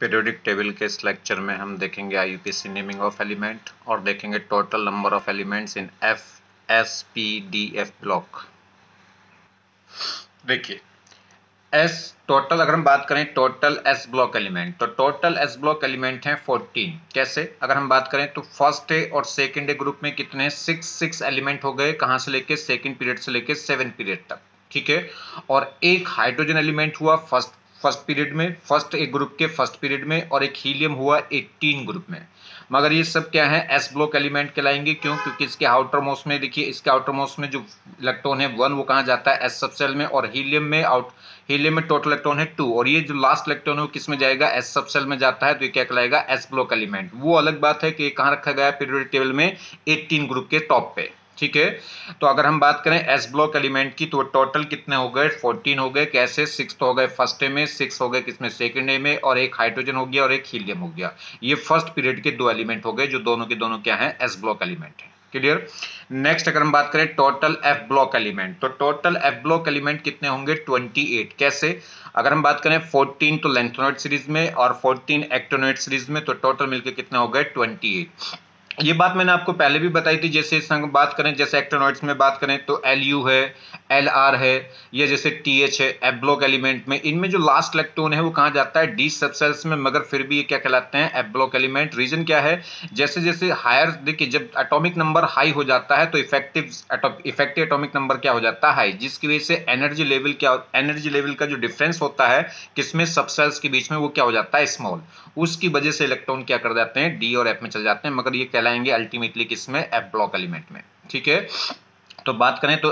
Periodic table के इस lecture में हम देखेंगे आईयूपीसी नेमिंग ऑफ़ एलिमेंट और देखेंगे total number of elements in F S P D F block देखिए एस टोटल अगर हम बात करें टोटल एस ब्लॉक एलिमेंट तो टोटल एस ब्लॉक एलिमेंट हैं 14 कैसे? अगर हम बात करें तो फ़र्स्ट ए और सेकेंड ए ग्रुप में कितने सिक्स सिक्स एलिमेंट हो गए कहाँ से लेके? सेकंड पीरियड से लेके सेवन पीरियड तक. ठीक है? और एक हाइड्रोजन एलिमेंट हुआ फ़र्स्ट फ़र्स्ट पीरियड में, फ़र्स्ट एक ग्रुप के फ़र्स्ट पीरियड में और एक हीलियम हुआ 18 ग्रुप में। मगर ये सब क्या है? एस ब्लॉक एलिमेंट कहलाएँगे। क्यों? क्योंकि इसके आउटर मोस्ट में, देखिए, इसके आउटर मोस्ट में जो इलेक्ट्रॉन है वन वो कहाँ जाता है? एस सब सेल में और हीलियम में आउट हीलियम में टोटल इलेक्ट्रॉन है टू और ये जो लास्ट इलेक्ट्रॉन है, वो किसमें जाएगा? एस सब सेल में जाता है तो ये क्या कहलाएगा? एस ब्लॉक एलिमेंट वो अलग बात है कि कहाँ रखा गया पीरियोडिक टेबल में? एट्टीन ग्रुप के टॉप पे। ठीक है? तो अगर हम बात करें एस ब्लॉक एलिमेंट की तो टोटल कितने हो गए? 14 हो गए, कैसे? सिक्स हो गए फ़र्स्ट ए में सिक्स हो गए, किसमें? सेकंड ए में, और एक हाइड्रोजन हो गया, और एक हीलियम हो गया। ये फ़र्स्ट पीरियड के दो एलिमेंट हो गए, जो दोनों के दोनों क्या है? एस ब्लॉक एलिमेंट है। क्लियर नेक्स्ट अगर हम बात करें टोटल एफ़ ब्लॉक एलिमेंट तो टोटल एफ़ ब्लॉक एलिमेंट कितने होंगे? 28 कैसे? अगर हम बात करें 14 तो लेंथनोइड सीरीज़ में, और 14 एक्टोनोइड सीरीज़ में तो टोटल मिलकर कितने हो गए? 28 ये बात मैंने आपको पहले भी बताई थी, जैसे संग बात करें, जैसे एक्टोनॉइड्स में बात करें तो एल यू है एल आर है, या जैसे टी एच है एफ़ ब्लॉक एलिमेंट में, इनमें जो लास्ट इलेक्ट्रॉन है, वो कहाँ जाता है? डी सबसेल्स में, मगर फिर भी ये क्या कहलाते हैं? एफ़ ब्लॉक एलिमेंट रीजन क्या है? जैसे जैसे हायर देखिए, जब एटॉमिक नंबर हाई हो जाता है तो इफ़ेक्टिव इफ़ेक्टिव एटॉमिक नंबर क्या हो जाता है? हाई जिसकी वजह से एनर्जी लेवल क्या एनर्जी लेवल का जो डिफरेंस होता है, किसमें? सबसेल्स के बीच में, वो क्या हो जाता है? स्मॉल उसकी वजह से इलेक्ट्रॉन क्या कर जाते हैं? डी और एफ़ में चल जाते हैं, मगर ये कहला कहलाएँगे अल्टीमेटली किसमें? एफ़ ब्लॉक एलिमेंट में। ठीक है? तो बात करें तो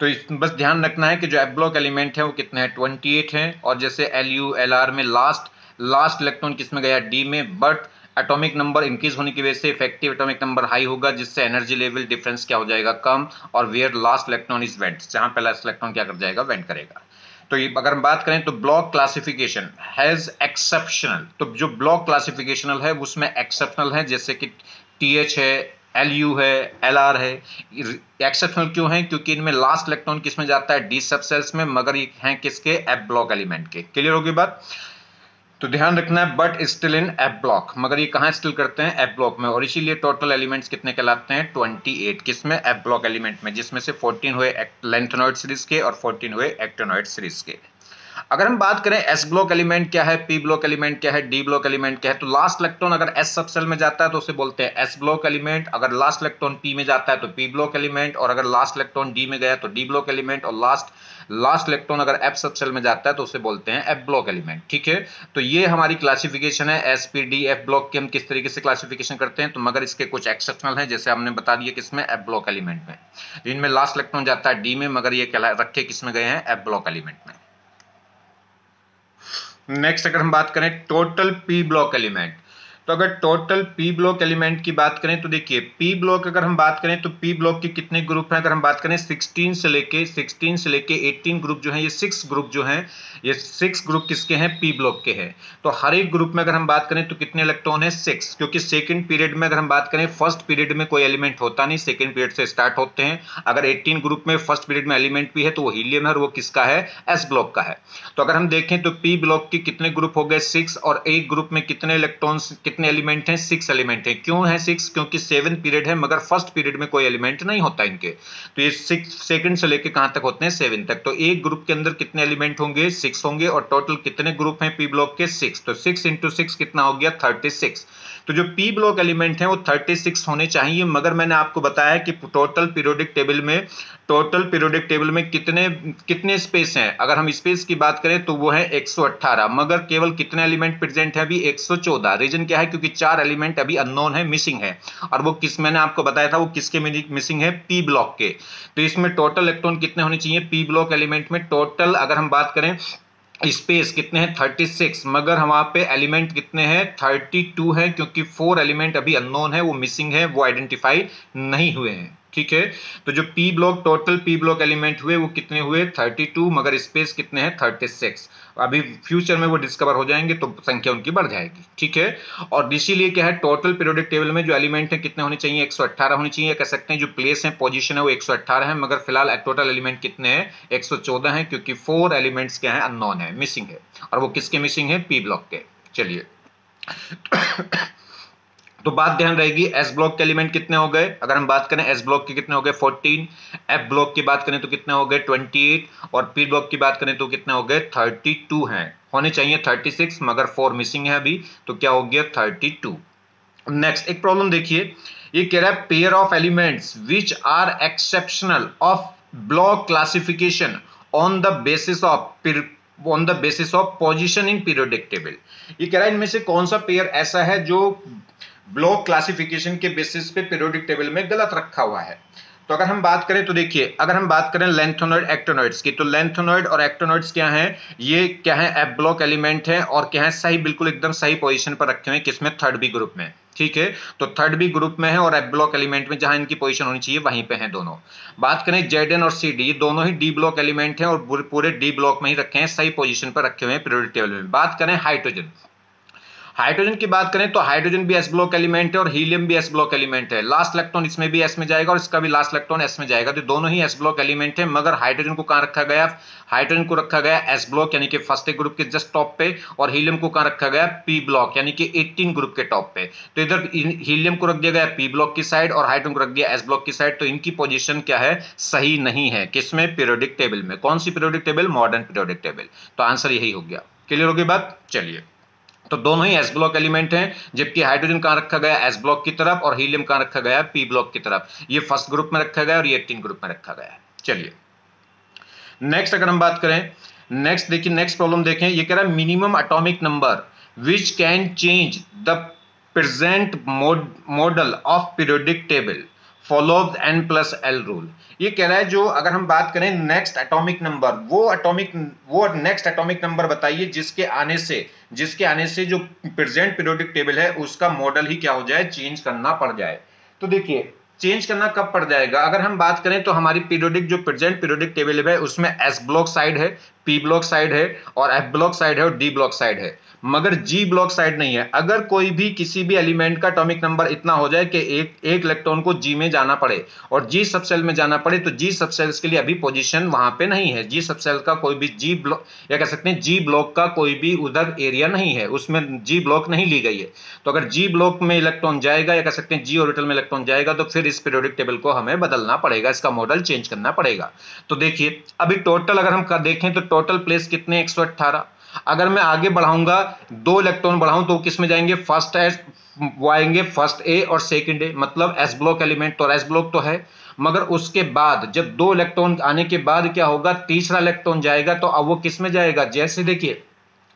तो इस, बस ध्यान रखना है कि जो एफ़ ब्लॉक एलिमेंट है वो कितने हैं? 28 हैं। और जैसे एल यू एल आर में लास्ट लास्ट इलेक्ट्रॉन किसमें गया? डी में। बट एटॉमिक नंबर इंक्रीज होने की वजह से इफ़ेक्टिव एटॉमिक नंबर हाई होगा, जिससे एनर्जी लेवल डिफरेंस क्या हो जाएगा? कम। और where last electron is went जहाँ पहला इलेक्ट्रॉन क्या कर जाएगा? वेंट करेगा। तो ये, अगर हम बात करें तो ब्लॉक क्लासिफिकेशन हैज़ एक्सेप्शनल तो जो ब्लॉक क्लासिफिकेशनल है, उसमें एक्सेप्शनल है, जैसे कि टी एच है एल यू है एल आर है। एक्सेप्शनल क्यों है? क्योंकि इनमें लास्ट इलेक्ट्रॉन किसमें जाता है? डी सब सेल्स में, मगर ये हैं किसके? एफ़ ब्लॉक एलिमेंट के। क्लियर होगी बात? तो ध्यान रखना है but still in f block मगर ये कहाँ स्टिल करते हैं? एफ़ ब्लॉक में। और इसीलिए टोटल एलिमेंट्स कितने कहलाते हैं? 28 किसमें एफ़ ब्लॉक एलिमेंट में, जिसमें से 14 हुए लेंथनोइड सीरीज़ के और 14 हुए एक्टोनोइड सीरीज़ के। अगर हम बात करें एस ब्लॉक एलिमेंट क्या है पी ब्लॉक एलिमेंट क्या है डी ब्लॉक एलिमेंट क्या है तो लास्ट इलेक्ट्रॉन अगर एस सब सेल में जाता है तो उसे बोलते हैं एस ब्लॉक एलिमेंट अगर लास्ट इलेक्ट्रॉन पी में जाता है तो पी ब्लॉक एलिमेंट और अगर लास्ट इलेक्ट्रॉन डी में गया तो डी ब्लॉक एलिमेंट और लास्ट लास्ट इलेक्ट्रॉन अगर एफ़ सब सेल में जाता है तो उसे बोलते हैं एफ़ ब्लॉक एलिमेंट ठीक है? तो ये हमारी क्लासिफिकेशन है s p d f block की हम किस तरीके से क्लासिफिकेशन करते हैं। तो मगर इसके कुछ एक्सेप्शनल है, जैसे हमने बता दिया किसमें एफ़ ब्लॉक एलिमेंट में। इनमें लास्ट इलेक्ट्रॉन जाता है डी में, मगर ये रखे किसमें गए हैं? एफ़ ब्लॉक एलिमेंट में। नेक्स्ट अगर हम बात करें टोटल पी ब्लॉक एलिमेंट तो अगर टोटल पी ब्लॉक एलिमेंट की बात करें तो देखिए पी ब्लॉक अगर हम बात करें तो पी ब्लॉक के कितने ग्रुप हैं? अगर हम बात करें 16 से लेके 16 से लेके 18 ग्रुप जो हैं, ये सिक्स ग्रुप जो हैं, ये सिक्स ग्रुप किसके हैं? पी ब्लॉक के हैं। तो हर एक ग्रुप में अगर हम बात करें तो कितने इलेक्ट्रॉन है? सिक्स क्योंकि सेकेंड पीरियड में अगर हम बात करें फ़र्स्ट पीरियड में कोई एलिमेंट होता नहीं सेकेंड पीरियड से स्टार्ट होते हैं। अगर एटीन ग्रुप में फ़र्स्ट पीरियड में एलिमेंट भी है तो वो हीलियम है वो किसका है? एस ब्लॉक का है। तो अगर हम देखें तो पी ब्लॉक के कितने ग्रुप हो गए? सिक्स और एक ग्रुप में कितने इलेक्ट्रॉन्स कितने एलिमेंट हैं? सिक्स एलिमेंट है। क्यों है सिक्स क्योंकि सेवन पीरियड है, मगर फ़र्स्ट पीरियड में कोई एलिमेंट नहीं होता इनके। तो ये सिक्स सेकंड से लेके कहाँ तक होते हैं? सेवन तक। तो एक ग्रुप के अंदर कितने एलिमेंट होंगे? सिक्स होंगे और टोटल कितने ग्रुप हैं पी ब्लॉक के? सिक्स तो सिक्स इंटू सिक्स कितना हो गया? थर्टी सिक्स तो जो पी ब्लॉक एलिमेंट है, वो 36 होने चाहिए, मगर मैंने आपको बताया कि टोटल पीरियोडिक टेबल में टोटल पीरियोडिक टेबल में कितने कितने स्पेस हैं? अगर हम स्पेस की बात करें तो वो है 118 मगर केवल कितने एलिमेंट प्रेजेंट है अभी? 114 रीजन क्या है? क्योंकि चार एलिमेंट अभी अननोन है मिसिंग है। और वो किस, मैंने आपको बताया था वो किसके मिसिंग है? पी ब्लॉक के। तो इसमें टोटल इलेक्ट्रॉन कितने होने चाहिए? पी ब्लॉक एलिमेंट में टोटल अगर हम बात करें स्पेस कितने हैं? 36 मगर वहाँ पे एलिमेंट कितने हैं? 32 हैं, क्योंकि फोर एलिमेंट अभी अननोन है, वो मिसिंग है, वो आइडेंटिफाई नहीं हुए हैं। ठीक है? तो जो p block total p block element हुए, वो कितने हुए? 32 मगर स्पेस कितने हैं? 36 अभी फ्यूचर में वो डिस्कवर हो जाएँगे तो संख्या उनकी बढ़ जाएगी, ठीक है? और इसीलिए क्या है? टोटल पीरियोडिक टेबल में जो एलिमेंट है, कितने होने चाहिए? 118 होने चाहिए कह सकते हैं, जो प्लेस है पोजीशन है, वो 118 है, मगर फ़िलहाल टोटल एलिमेंट कितने हैं? 114 है, क्योंकि फोर एलिमेंट्स क्या है? अननोन है मिसिंग है। और वो किसके मिसिंग है? पी ब्लॉक के। चलिए। तो बात ध्यान रहेगी एस ब्लॉक के एलिमेंट कितने हो गए? अगर हम बात करें एस ब्लॉक के कितने हो गए? 14 एफ़ ब्लॉक की बात करें तो कितने हो गए? 28 और पी ब्लॉक की बात करें तो कितने हो गए? 32 हैं। होने चाहिए 36 मगर फोर मिसिंग है अभी तो क्या हो गया? 32 नेक्स्ट एक प्रॉब्लम देखिए। ये कह रहा है pair of elements which are exceptional of block classification on the basis of on the basis of position in periodic table ये कह रहा है, इनमें से कौन सा पेयर ऐसा है जो ब्लॉक क्लासिफिकेशन के बेसिस पे पीरियोडिक टेबल में गलत रखा हुआ है। तो अगर हम बात करें तो देखिए, अगर हम बात करें लेंथोनॉइड एक्टोनॉइड्स की तो लेंथोनॉइड और एक्टोनॉइड्स क्या हैं? ये क्या है? एफ़ ब्लॉक एलिमेंट है और क्या है? सही, बिल्कुल एकदम सही पोजीशन पर रखे हुए किसमें? थर्ड बी ग्रुप में। ठीक है? तो थर्ड बी ग्रुप में है और एफ़ ब्लॉक एलिमेंट में जहाँ इनकी पोजीशन होनी चाहिए, वहीं पे हैं दोनों। बात करें जेड और सी डी दोनों ही डी ब्लॉक एलिमेंट हैं और पूरे डी ब्लॉक में ही रखे हैं, सही पोजीशन पर रखे हुए हैं पीरियोडिक टेबल में। बात करें हाइड्रोजन हाइड्रोजन की बात करें तो हाइड्रोजन भी एस ब्लॉक एलिमेंट है और हीलियम भी एस ब्लॉक एलिमेंट है। लास्ट इलेक्ट्रॉन इसमें भी एस में जाएगा और इसका भी लास्ट इलेक्ट्रॉन एस में जाएगा। तो दोनों ही एस ब्लॉक एलिमेंट है, मगर हाइड्रोजन को कहाँ रखा गया? हाइड्रोजन को रखा गया एस ब्लॉक यानी कि फ़र्स्ट ग्रुप के जस्ट टॉप पे, और हीलियम को कहाँ रखा गया? पी ब्लॉक यानी कि 18 ग्रुप के टॉप पे। तो इधर हीलियम को रख दिया गया पी ब्लॉक की साइड और हाइड्रोजन को रख दिया एस ब्लॉक की साइड तो इनकी पोजिशन क्या है? सही नहीं है। किसमें? पीरियोडिक टेबल में। कौन सी periodic table modern periodic table तो आंसर यही हो गया। क्लियर होगी बात? चलिए। तो दोनों ही एस ब्लॉक एलिमेंट हैं, जबकि हाइड्रोजन कहाँ रखा गया? एस ब्लॉक की तरफ़ और हीलियम कहाँ रखा गया? पी ब्लॉक की तरफ़। ये फ़र्स्ट ग्रुप में रखा गया और ये एटीन ग्रुप में रखा गया है। चलिए। नेक्स्ट अगर हम बात करें नेक्स्ट देखिए नेक्स्ट प्रॉब्लम देखें। ये कह रहा है minimum atomic number which can change the present model of periodic table follows n plus l rule. ये कह रहा है जो अगर हम बात करें नेक्स्ट एटॉमिक नंबर, वो एटॉमिक, वो नेक्स्ट एटॉमिक नंबर बताइए, जिसके आने से, जिसके आने से जो प्रेजेंट पीरियोडिक टेबल है, उसका मॉडल ही क्या हो जाए, चेंज करना पड़ जाए। तो देखिए, चेंज करना कब पड़ जाएगा? अगर हम बात करें तो हमारी पीरियोडिक, जो प्रेजेंट पीरियोडिक टेबल है, उसमें एस ब्लॉक साइड है पी ब्लॉक साइड है और एफ़ ब्लॉक साइड है और डी ब्लॉक साइड है। मगर जी ब्लॉक साइड नहीं है। अगर कोई भी किसी भी एलिमेंट का एटॉमिक नंबर इतना हो जाए कि एक एक इलेक्ट्रॉन को जी में जाना पड़े और जी सबसेल में जाना पड़े तो जी सबसेल्स के लिए अभी पोजीशन वहाँ पे नहीं है। जी सबसेल का कोई भी जी ब्लॉक या कह सकते हैं जी ब्लॉक का कोई भी उधर एरिया नहीं है। उसमें जी ब्लॉक नहीं ली गई है। तो अगर जी ब्लॉक में इलेक्ट्रॉन जाएगा या कह सकते हैं जी ऑर्बिटल में इलेक्ट्रॉन जाएगा तो फिर इस पीरियोडिक टेबल को हमें बदलना पड़ेगा। इसका मॉडल चेंज करना पड़ेगा। तो देखिए, अभी टोटल अगर हम देखें तो टोटल प्लेस कितने? एक अगर मैं आगे बढ़ाऊँगा, दो इलेक्ट्रॉन बढ़ाऊं तो किसमें जाएँगे? फ़र्स्ट एस वो आएँगे फ़र्स्ट ए और सेकंड ए मतलब एस ब्लॉक एलिमेंट तो एस ब्लॉक तो है। मगर उसके बाद, जब दो इलेक्ट्रॉन आने के बाद क्या होगा? तीसरा इलेक्ट्रॉन जाएगा तो अब वो किसमें जाएगा? जैसे देखिए,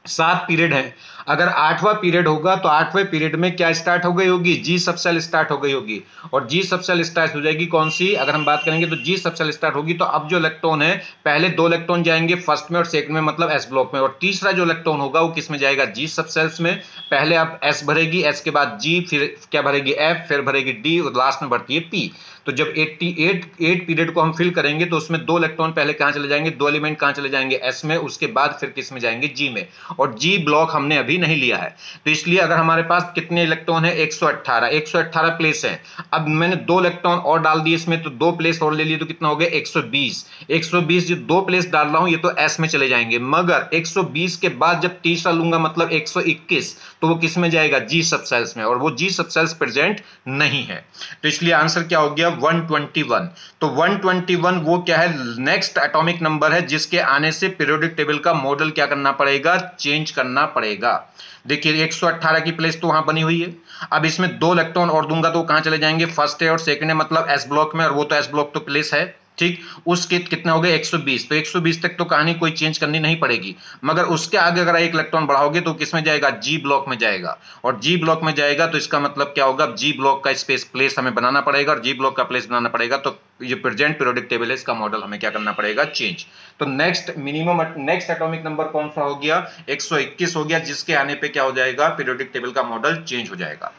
सात पीरियड है। अगर आठवां पीरियड होगा तो आठवें पीरियड में क्या स्टार्ट हो गई होगी? जी सबसेल स्टार्ट हो गई होगी। और जी सबसेल स्टार्ट हो जाएगी कौन सी? अगर हम बात करेंगे तो जी सबसेल स्टार्ट होगी तो अब जो इलेक्ट्रॉन है, पहले दो इलेक्ट्रॉन जाएँगे फ़र्स्ट में और सेकंड में मतलब एस ब्लॉक में। और तीसरा जो इलेक्ट्रॉन होगा, वो किसमें जाएगा? जी सबसेल्स में। पहले अब एस भरेगी एस के बाद जी फिर क्या भरेगी? एफ़ फिर भरेगी डी और लास्ट में भरती है पी तो जब 88 एट पीरियड को हम फिल करेंगे तो उसमें दो इलेक्ट्रॉन पहले कहाँ चले जाएँगे? दो एलिमेंट कहाँ चले जाएँगे? एस में, उसके बाद फिर किसमें जाएँगे? जी में। और जी ब्लॉक हमने अभी नहीं लिया है। तो इसलिए अगर हमारे पास कितने इलेक्ट्रॉन है? 118 118 प्लेस है। अब मैंने दो इलेक्ट्रॉन और डाल दिए इसमें तो दो प्लेस और ले लिए तो कितना हो गया? 120 120 जो दो प्लेस डाल रहा हूँ, ये तो एस में चले जाएँगे। मगर 120 के बाद जब तीसरा लूँगा मतलब 121 तो वो किसमें जाएगा? जी सबसेल्स में। और वो जी सबसेल्स प्रेजेंट नहीं है। तो इसलिए आंसर क्या हो गया? 121 तो 121 वो क्या है? नेक्स्ट एटॉमिक नंबर है, जिसके आने से पीरियोडिक टेबल का मॉडल क्या करना पड़ेगा? चेंज करना पड़ेगा। देखिए 118 की प्लेस तो वहाँ बनी हुई है। अब इसमें दो इलेक्ट्रॉन और दूँगा तो कहाँ चले जाएँगे? फ़र्स्ट है और सेकंड है मतलब एस ब्लॉक में, और वो तो एस ब्लॉक तो प्लेस है। ठीक? उसके कितने हो गए? 120 तो 120 तक तो कहानी कोई चेंज करनी नहीं पड़ेगी। मगर उसके आगे अगर एक इलेक्ट्रॉन बढ़ाओगे तो किसमें जाएगा? जी ब्लॉक में जाएगा। और जी ब्लॉक में जाएगा तो इसका मतलब क्या होगा? जी ब्लॉक का स्पेस प्लेस हमें बनाना पड़ेगा और जी ब्लॉक का प्लेस बनाना पड़ेगा तो ये प्रेजेंट पीरियोडिक टेबल है, इसका मॉडल हमें क्या करना पड़ेगा? चेंज तो next minimum next atomic number कौन सा हो गया? 121 हो गया, जिसके आने पे क्या हो जाएगा? पीरियोडिक टेबल का मॉडल चेंज हो जाएगा।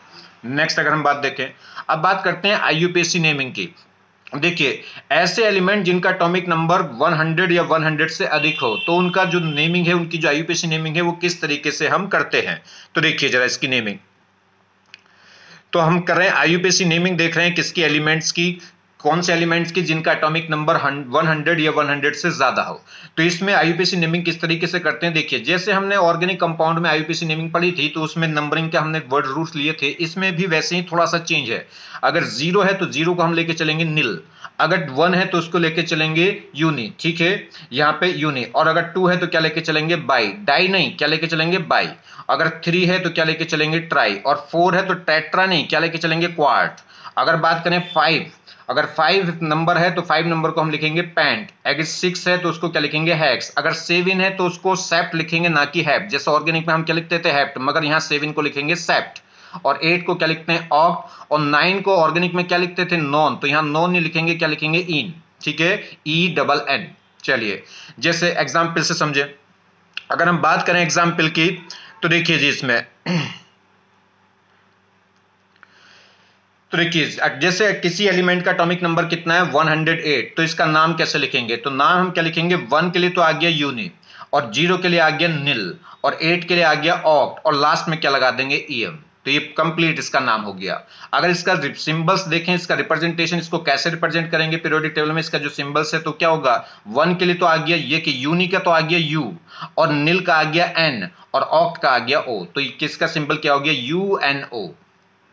नेक्स्ट अगर हम बात देखें, अब बात करते हैं आईयूपीएससी नेमिंग की। देखिए, ऐसे एलिमेंट जिनका एटॉमिक नंबर 100 या 100 से अधिक हो तो उनका जो नेमिंग है, उनकी जो आईयूपीएसी नेमिंग है, वो किस तरीके से हम करते हैं? तो देखिए जरा इसकी नेमिंग तो हम कर रहे हैं आईयूपीएसी नेमिंग देख रहे हैं किसकी एलिमेंट्स की कौन से एलिमेंट्स की जिनका एटॉमिक नंबर 100 या 100 से ज़्यादा हो? तो इसमें आईयूपीसी नेमिंग किस तरीके से करते हैं? देखिए, जैसे हमने ऑर्गेनिक कंपाउंड में आईयूपीसी नेमिंग पढ़ी थी तो उसमें नंबरिंग के हमने वर्ड रूट्स लिए थे, इसमें भी वैसे ही थोड़ा सा चेंज है। अगर ज़ीरो है तो ज़ीरो को हम लेके चलेंगे नील अगर वन है तो उसको लेके चलेंगे यूनी ठीक है? यहाँ पे यूनी और अगर टू है तो क्या लेके चलेंगे बाई डाई नहीं, क्या लेके चलेंगे बाई अगर थ्री है तो क्या लेके चलेंगे ट्राई और फोर है तो टेट्रा नहीं, क्या लेके चलेंगे क्वार्ट अगर बात करें फाइव अगर फाइव नंबर है तो फाइव नंबर को हम लिखेंगे पैंट अगर सिक्स है तो उसको क्या लिखेंगे हैक्स अगर सेवन है तो उसको सेप्ट लिखेंगे, ना कि हैप्ट जैसे ऑर्गेनिक में हम क्या लिखते थे हैप्ट मगर यहाँ सेवन को लिखेंगे सेप्ट और एट को क्या लिखते हैं ऑक्ट और नाइन को ऑर्गेनिक में क्या लिखते थे नॉन तो यहाँ नॉन नहीं लिखेंगे, क्या लिखेंगे इन ठीक है? ई डबल एन चलिए, जैसे एग्ज़ाम्पल से समझे. अगर हम बात करें एग्ज़ाम्पल की तो देखिए जी इसमें। तो देखिए, जैसे किसी एलिमेंट का अटोमिक नंबर कितना है? 108 तो इसका नाम कैसे लिखेंगे? तो नाम हम क्या लिखेंगे? वन के लिए तो आ गया यूनि और ज़ीरो के लिए आ गया निल और एट के लिए आ गया ऑक्ट और लास्ट में क्या लगा देंगे? ईएम तो ये कंप्लीट इसका नाम हो गया। अगर इसका सिंबल्स देखें, इसका रिप्रेजेंटेशन इसको कैसे रिप्रेजेंट करेंगे पीरियोडिक टेबल में? इसका जो सिंबल्स है तो क्या होगा? वन के लिए तो आ गया ये कि यूनी का तो आ गया यू और नील का आ गया एन और ऑक्ट का आ गया ओ तो किसका सिंबल क्या हो गया? यू एन ओ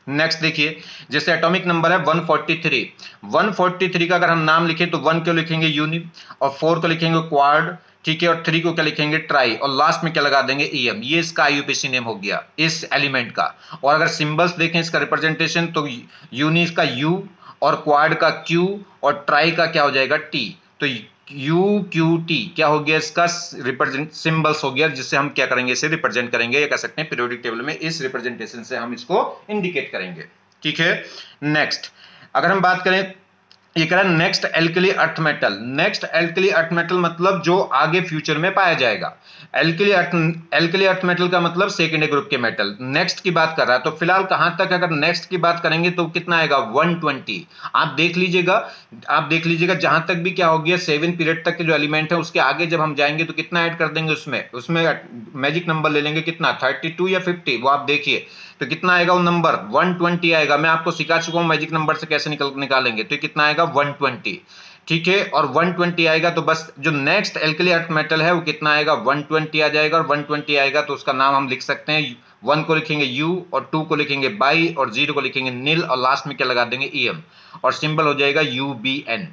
नेक्स्ट देखिए, जैसे एटॉमिक नंबर है 143 143 का अगर हम नाम लिखें तो वन क्यों लिखेंगे? यूनि और फोर को लिखेंगे क्वाड ठीक है, और थ्री को क्या लिखेंगे? ट्राई और लास्ट में क्या लगा देंगे? ईएम ये इसका आईयूपीसी नेम हो गया, इस एलिमेंट का। और अगर सिंबल्स देखें इसका रिप्रेजेंटेशन तो यूनि का यू और क्वाड का क्यू और ट्राई का क्या हो जाएगा? टी तो यू क्यू टी क्या हो गया इसका? रिप्रेजेंट सिंबल्स हो गया, जिससे हम क्या करेंगे? इसे रिप्रेजेंट करेंगे, या कह सकते हैं पीरियोडिक टेबल में इस रिप्रेजेंटेशन से हम इसको इंडिकेट करेंगे। ठीक है? नेक्स्ट अगर हम बात करें ये कह रहा है next alkali earth metal next alkali earth metal मतलब जो आगे फ्यूचर में पाया जाएगा। Alkali earth alkali earth metal का मतलब सेकेंड ग्रुप के मेटल नेक्स्ट की बात कर रहा है तो फ़िलहाल कहाँ तक अगर नेक्स्ट की बात करेंगे तो कितना आएगा? 120 आप देख लीजिएगा, आप देख लीजिएगा जहाँ तक भी क्या हो गया सेवन पीरियड तक के जो एलिमेंट है, उसके आगे जब हम जाएँगे तो कितना ऐड कर देंगे उसमें? उसमें मैजिक नंबर ले लेंगे कितना? थर्टी या फिफ्टी वो आप देखिए। तो कितना आएगा वो नंबर 120 आएगा। मैं आपको सिखा चुका हूँ मैजिक नंबर से कैसे निकल निकालेंगे। तो कितना आएगा? 120 ठीक है? और 120 आएगा तो बस जो नेक्स्ट एल्कली अर्थ मेटल है वो कितना आएगा? 120 आ जाएगा और 120 आएगा तो उसका नाम हम लिख सकते हैं। वन को लिखेंगे यू और टू को लिखेंगे बाई और ज़ीरो को लिखेंगे नील और लास्ट में क्या लगा देंगे? ई और सिंबल हो जाएगा यू बी एन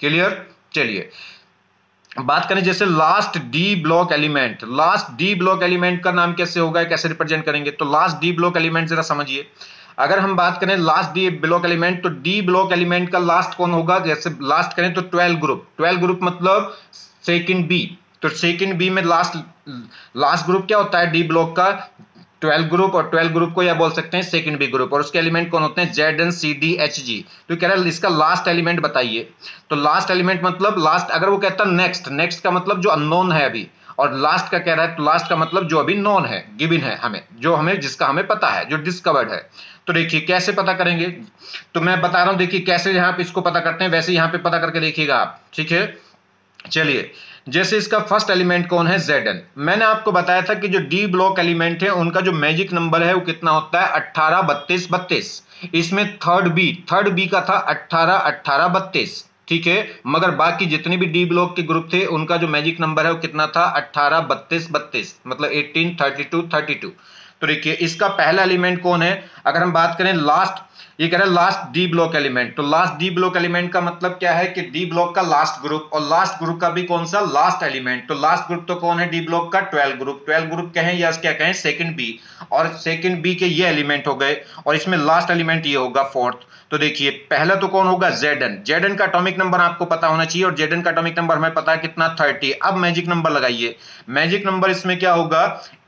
क्लियर चलिए। बात करें जैसे last d block element last d block element का नाम कैसे होगा, कैसे रिप्रेजेंट करेंगे? तो लास्ट डी ब्लॉक एलिमेंट जरा समझिए। अगर हम बात करें लास्ट डी ब्लॉक एलिमेंट तो डी ब्लॉक एलिमेंट का लास्ट कौन होगा? जैसे लास्ट करें तो ट्वेल्व ग्रुप ट्वेल्व ग्रुप मतलब सेकंड बी तो सेकंड बी में लास्ट लास्ट ग्रुप क्या होता है डी ब्लॉक का? ट्वेल्व ग्रुप और ट्वेल्व ग्रुप को या बोल सकते हैं सेकंड बी ग्रुप और उसके एलिमेंट कौन होते हैं? Z N C D H G तो कह रहा है, इसका लास्ट एलिमेंट बताइए। तो लास्ट एलिमेंट मतलब लास्ट अगर वो कहता है नेक्स्ट नेक्स्ट का मतलब जो अननोन है अभी, और लास्ट का कह रहा है तो लास्ट का मतलब जो अभी नॉन है गिविन है हमें, जो हमें, जिसका हमें पता है, जो डिस्कवर्ड है। तो देखिए, कैसे पता करेंगे? तो मैं बता रहा हूँ, देखिए, कैसे यहाँ पे इसको पता करते हैं, वैसे यहाँ पे पता करके देखिएगा आप, ठीक है? चलिए, जैसे इसका फ़र्स्ट एलिमेंट कौन है? जेड मैंने आपको बताया था कि जो डी ब्लॉक एलिमेंट है, उनका जो मैजिक नंबर है, वो कितना होता है? अट्ठारह बत्तीस बत्तीस। इसमें थर्ड बी थर्ड बी का था अट्ठारह अट्ठारह बत्तीस। ठीक है? मगर बाकी जितने भी डी ब्लॉक के ग्रुप थे, उनका जो मैजिक नंबर है, वो कितना था? अट्ठारह बत्तीस बत्तीस। मतलब eighteen thirty two thirty two तो देखिए, इसका पहला एलिमेंट कौन है? अगर हम बात करें लास्ट ये कह रहा है लास्ट डी ब्लॉक एलिमेंट तो लास्ट डी ब्लॉक एलिमेंट का मतलब क्या है कि डी ब्लॉक का लास्ट ग्रुप और लास्ट ग्रुप का भी कौन सा? लास्ट एलिमेंट तो लास्ट ग्रुप तो कौन है? डी ब्लॉक का ट्वेल्व ग्रुप ट्वेल्व ग्रुप कहें या क्या कहें? सेकंड बी और सेकंड बी के ये एलिमेंट हो गए और इसमें लास्ट एलिमेंट ये होगा फोर्थ तो देखिए, पहला तो कौन होगा? जेडन जेडन का अटोमिक नंबर आपको पता होना चाहिए और जेडन का अटोमिक नंबर हमें पता है कितना? थर्टी अब मैजिक नंबर लगाइए। मैजिक नंबर इसमें क्या होगा?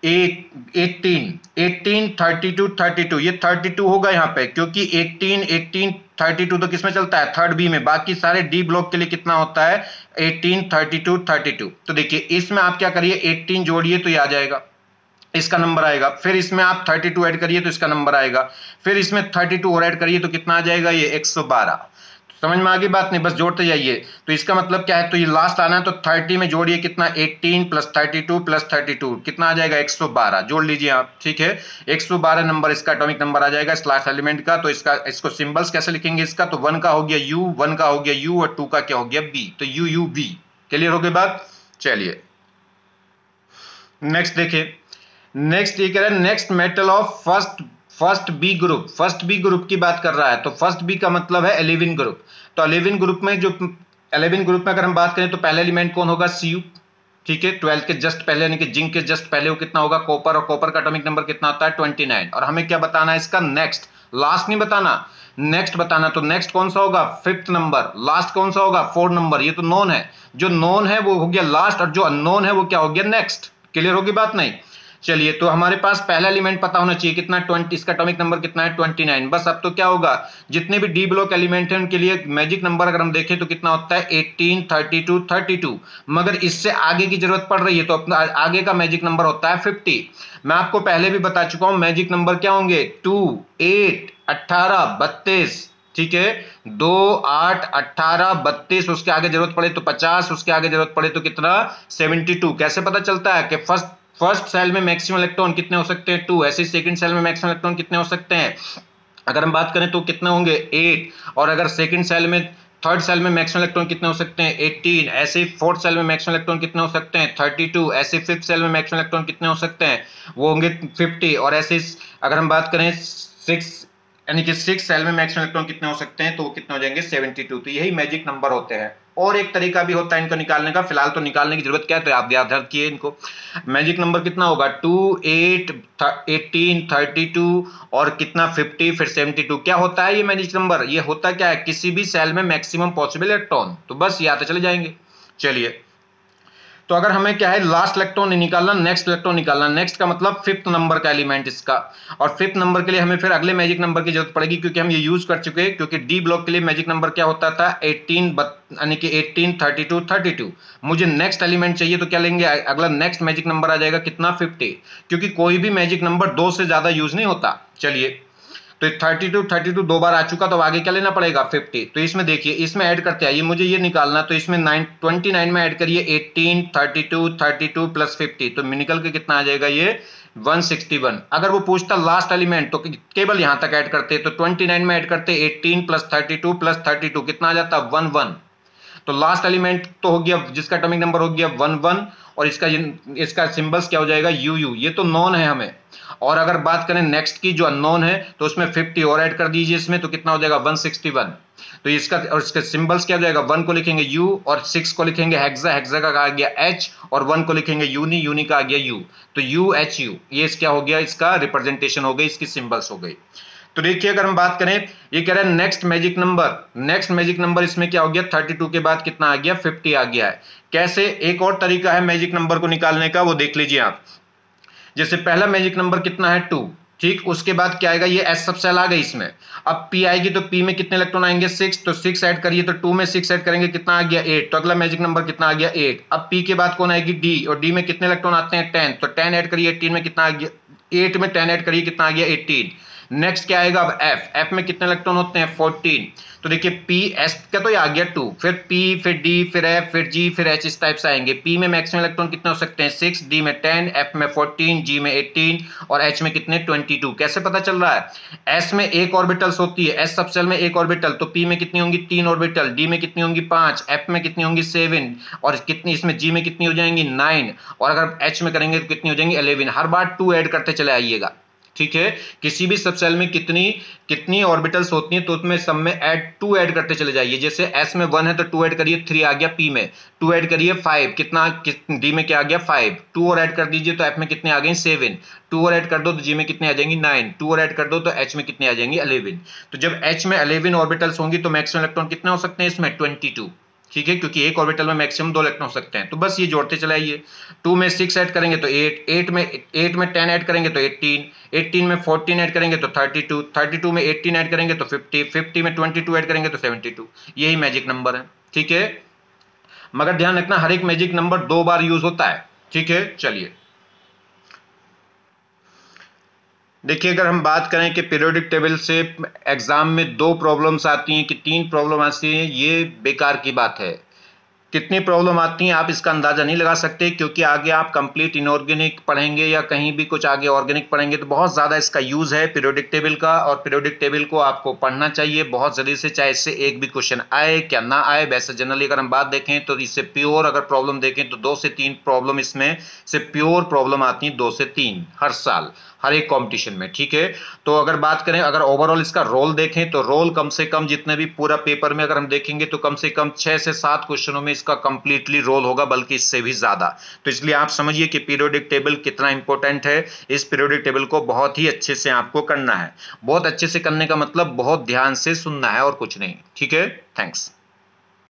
एक eighteen eighteen thirty two thirty two ये थर्टी टू होगा यहाँ पे, क्योंकि एटीन एटीन थर्टी टू तो किसमें चलता है? थर्ड बी में। बाकी सारे डी ब्लॉक के लिए कितना होता है? Eighteen thirty two thirty two तो देखिए, इसमें आप क्या करिए? एटीन जोड़िए तो ये आ जाएगा। इसका नंबर आएगा। फिर इसमें आप 32 ऐड करिए तो इसका नंबर आएगा। फिर इसमें 32 और ऐड करिए तो कितना आ जाएगा? ये 112 समझ में आगे बात? नहीं, बस जोड़ते जाइए। तो इसका मतलब क्या है? तो ये लास्ट आना है तो 30 में जोड़िए कितना? 18 प्लस 32 प्लस 32 कितना आ जाएगा? 112 जोड़ लीजिए आप। ठीक है? 112 नंबर इसका एटॉमिक नंबर आ जाएगा, इस लास्ट एलिमेंट का। तो इसका, इसको सिंबल्स कैसे लिखेंगे इसका? तो वन का हो गया यू वन का हो गया यू और टू का क्या हो गया? बी तो यू यू बी क्लियर हो गई बात? चलिए। नेक्स्ट देखिए। नेक्स्ट ये कह रहा है next metal of first first B group first B group की बात कर रहा है तो फ़र्स्ट बी का मतलब है एलेविन ग्रुप तो अलेविन ग्रुप में जो एलेविन ग्रुप में अगर हम बात करें तो पहला एलिमेंट कौन होगा? सी ठीक है? ट्वेल्थ के जस्ट पहले, यानी कि जिंक के जस्ट पहले वो कितना होगा? कॉपर और कॉपर का एटॉमिक नंबर कितना होता है? ट्वेंटी नाइन और हमें क्या बताना है इसका? नेक्स्ट लास्ट नहीं बताना. नेक्स्ट बताना तो नेक्स्ट कौन सा होगा? फिफ्थ नंबर लास्ट कौन सा होगा? फोर्थ नंबर ये तो नोन है. जो नोन है, वो हो गया लास्ट और जो अननोन है, वो क्या हो गया? नेक्स्ट क्लियर होगी बात? नहीं. चलिए तो हमारे पास पहला एलिमेंट पता होना चाहिए, कितना ट्वेंटी इसका एटॉमिक नंबर कितना है? ट्वेंटी नाइन बस अब तो क्या होगा? जितने भी डी ब्लॉक एलिमेंट है, उनके लिए मैजिक नंबर अगर हम देखें तो कितना होता है? Eighteen thirty two thirty two मगर इससे आगे की ज़रूरत पड़ रही है तो अपना, आगे का मैजिक नंबर होता है फिफ्टी मैं आपको पहले भी बता चुका हूँ मैजिक नंबर क्या होंगे? टू एट अट्ठारह बत्तीस. ठीक है? दो, आठ अट्ठारह बत्तीस, उसके आगे ज़रूरत पड़े तो पचास, उसके आगे ज़रूरत पड़े तो कितना? सेवेंटी टू कैसे पता चलता है कि फ़र्स्ट फ़र्स्ट सेल में मैक्सिमम इलेक्ट्रॉन कितने हो सकते हैं? टू ऐसे सेकंड सेल में मैक्सिमम इलेक्ट्रॉन कितने हो सकते हैं? अगर हम बात करें तो कितने होंगे? एट और अगर सेकंड सेल में थर्ड सेल में मैक्सिमम इलेक्ट्रॉन कितने हो सकते हैं? 18 ऐसे फोर्थ सेल में मैक्सिमम इलेक्ट्रॉन कितने हो सकते हैं? 32 ऐसे फिफ्थ सेल में मैक्सिमम इलेक्ट्रॉन कितने हो सकते हैं? वो होंगे 50 और ऐसे अगर हम बात करें सिक्स यानी कि सिक्स सेल में मैक्सिमम इलेक्ट्रॉन कितने हो सकते हैं? तो वो कितने हो जाएँगे? 72 तो यही मैजिक नंबर होते हैं। और एक तरीका भी होता है इनको निकालने का। फ़िलहाल तो निकालने की ज़रूरत क्या है? तो आप याद रखिए इनको। मैजिक नंबर कितना होगा? Two eight eighteen thirty two और कितना फिफ्टी फिर सेवेंटी टू क्या होता है ये मैजिक नंबर ये होता क्या है? किसी भी सेल में मैक्सिमम पॉसिबल इलेक्ट्रॉन तो बस ये आते चले जाएँगे। चलिए। तो अगर हमें क्या है लास्ट इलेक्ट्रॉन नहीं निकालना नेक्स्ट इलेक्ट्रॉन निकालना नेक्स्ट का मतलब फिफ्थ नंबर का एलिमेंट इसका। और फिफ्थ नंबर के लिए हमें फिर अगले मैजिक नंबर की ज़रूरत पड़ेगी क्योंकि हम ये यूज़ कर चुके हैं, क्योंकि डी ब्लॉक के लिए मैजिक नंबर क्या होता था 18 यानी कि 18 32 32 मुझे नेक्स्ट एलिमेंट चाहिए तो क्या लेंगे? अगला नेक्स्ट मैजिक नंबर आ जाएगा कितना? 50 क्योंकि कोई भी मैजिक नंबर दो से ज़्यादा यूज़ नहीं होता। चलिए। तो थर्टी टू थर्टी टू दो बार आ चुका तो आगे क्या लेना पड़ेगा? फिफ्टी तो इसमें देखिए, इसमें ऐड करते आइए, मुझे ये निकालना तो इसमें नाइन ट्वेंटी नाइन में ऐड करिए eighteen thirty two thirty two plus fifty तो निकल के कितना आ जाएगा ये? 161 अगर वो पूछता लास्ट एलिमेंट तो केवल यहाँ तक ऐड करते तो 29 में ऐड करते 18 प्लस 32 प्लस 32 कितना आ जाता? वन वन तो लास्ट एलिमेंट तो हो गया, जिसका टर्मिक नंबर हो गया वन वन और इसका इसका सिंबल्स क्या हो जाएगा? यू यू ये तो नॉन है हमें। और अगर बात करें नेक्स्ट की, जो अननोन है तो उसमें 50 और ऐड कर दीजिए इसमें तो कितना हो जाएगा? 161 तो इसका और इसके सिंबल्स क्या हो जाएगा? वन को लिखेंगे यू और सिक्स को लिखेंगे हेक्सा हेक्सा का आ गया एच और वन को लिखेंगे यूनी यूनी का आ गया यू तो यू एच यू ये क्या हो गया, इसका रिप्रेजेंटेशन हो गई, इसकी सिंबल्स हो गई। तो देखिए, अगर हम बात करें, ये कह रहे हैं next magic number next magic number इसमें क्या हो गया? 32 के बाद कितना आ गया? 50 आ गया है। कैसे? एक और तरीका है मैजिक नंबर को निकालने का, वो देख लीजिए आप। जैसे पहला मैजिक नंबर कितना है? टू ठीक? उसके बाद क्या आएगा? ये एस सब सेल आ गई इसमें। अब पी आएगी तो पी में कितने इलेक्ट्रॉन आएँगे? सिक्स तो सिक्स ऐड करिए तो टू में सिक्स ऐड करेंगे, कितना आ गया? एट तो अगला मैजिक नंबर कितना आ गया? एट अब पी के बाद कौन आएगी? डी और डी में कितने इलेक्ट्रॉन आते हैं? टेन तो टेन ऐड करिए एटीन में कितना आ गया? एट में टेन ऐड करिए, कितना आ गया? एटीन नेक्स्ट क्या आएगा अब एफ़ एफ़ में कितने इलेक्ट्रॉन होते हैं? फोर्टीन तो देखिए पी एस का तो ये आ गया टू फिर पी फिर डी फिर एफ़ फिर जी फिर एच इस टाइप से आएँगे। पी में मैक्सिमम इलेक्ट्रॉन कितने हो सकते हैं? सिक्स डी में टेन एफ़ में फोर्टीन जी में एटीन और एच में कितने? ट्वेंटी टू कैसे पता चल रहा है? एस में एक ऑर्बिटल्स होती है। एस सबसेल में एक ऑर्बिटल तो पी में कितनी होंगी? तीन ऑर्बिटल डी में कितनी होंगी? पाँच एफ़ में कितनी होंगी? सेवन और कितनी इसमें जी में कितनी हो जाएँगी? नाइन और अगर एच में करेंगे तो कितनी हो जाएँगी? इलेवन हर बार टू एड करते चले आइएगा। ठीक है? किसी भी सबसेल में कितनी कितनी ऑर्बिटल्स होती हैं तो उसमें सब में ऐड टू ऐड करते चले जाइए। जैसे एस में वन है तो टू ऐड करिए थ्री आ गया पी में। टू ऐड करिए फाइव कितना डी में क्या आ गया? फाइव टू और ऐड कर दीजिए तो एफ़ में कितने आ गए? सेवन टू और ऐड कर दो तो जी में कितने आ जाएँगी? नाइन टू और ऐड कर दो तो एच में कितने आ जाएँगी? अलेवन तो जब एच में अलेवन ऑर्बिटल्स होंगी तो मैक्सिमम इलेक्ट्रॉन कितने हो सकते हैं इसमें? ट्वेंटी टू ठीक है? क्योंकि एक ऑर्बिटल में मैक्सिमम दो इलेक्ट्रॉन हो सकते हैं। तो बस ये जोड़ते चलाइए। टू में सिक्स ऐड करेंगे तो एट एट में एट में टेन ऐड करेंगे तो एट्टीन एट्टीन में फोर्टीन ऐड करेंगे तो थर्टी टू थर्टी टू में एट्टीन ऐड करेंगे तो फिफ्टी फिफ्टी में ट्वेंटी टू ऐड करेंगे तो सेवेंटी टू यही मैजिक नंबर है। ठीक है? मगर ध्यान रखना, हर एक मैजिक नंबर दो बार यूज़ होता है। ठीक है? चलिए। देखिए, अगर हम बात करें कि पीरियोडिक टेबल से एग्ज़ाम में दो प्रॉब्लम्स आती हैं कि तीन प्रॉब्लम आती हैं, ये बेकार की बात है। कितनी प्रॉब्लम आती हैं आप इसका अंदाज़ा नहीं लगा सकते, क्योंकि आगे आप कंप्लीट इनऑर्गेनिक पढ़ेंगे या कहीं भी कुछ आगे ऑर्गेनिक पढ़ेंगे तो बहुत ज़्यादा इसका यूज़ है पीरियोडिक टेबल का, और पीरियोडिक टेबल को आपको पढ़ना चाहिए बहुत जल्दी से, चाहे इससे एक भी क्वेश्चन आए क्या ना आए। वैसे जनरली अगर हम बात देखें तो इससे प्योर अगर प्रॉब्लम देखें तो दो से तीन प्रॉब्लम इसमें से प्योर प्रॉब्लम आती है, दो से तीन हर साल। हर एक कंपटीशन में, ठीक है? तो अगर बात करें, अगर ओवरऑल इसका रोल देखें तो रोल कम से कम जितने भी पूरा पेपर में अगर हम देखेंगे तो कम से कम छह से सात क्वेश्चनों में इसका कंप्लीटली रोल होगा, बल्कि इससे भी ज़्यादा। तो इसलिए आप समझिए कि पीरियोडिक टेबल कितना इंपॉर्टेंट है। इस पीरियोडिक टेबल को बहुत ही अच्छे से आपको करना है। बहुत अच्छे से करने का मतलब बहुत ध्यान से सुनना है और कुछ नहीं। ठीक है? थैंक्स